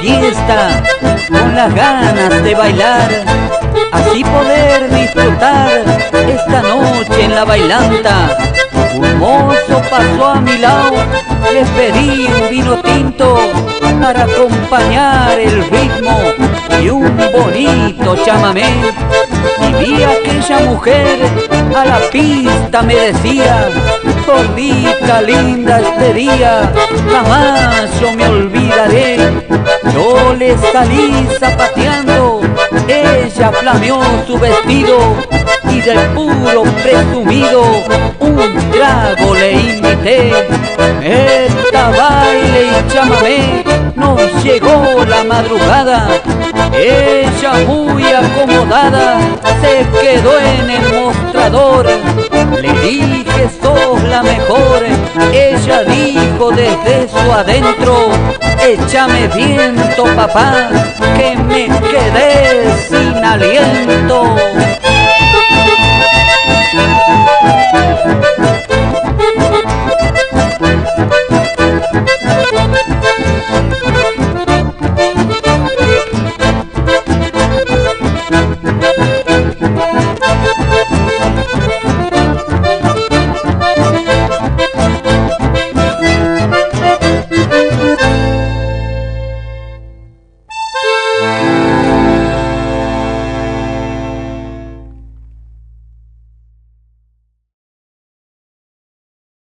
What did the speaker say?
fiesta con las ganas de bailar, así poder disfrutar esta noche en la bailanta. Un mozo pasó a mi lado, le pedí un vino tinto para acompañar el ritmo y un bonito chamamé. Y vi a aquella mujer a la pista me decía, gordita linda este día, jamás yo me. Yo le salí zapateando, ella flameó su vestido y del puro presumido un trago le invité. Esta baile y chamamé nos llegó la madrugada. Ella muy acomodada se quedó en el mostrador. Le dije sos la mejor. Ella dijo desde su adentro, échame viento papá, que me quedé.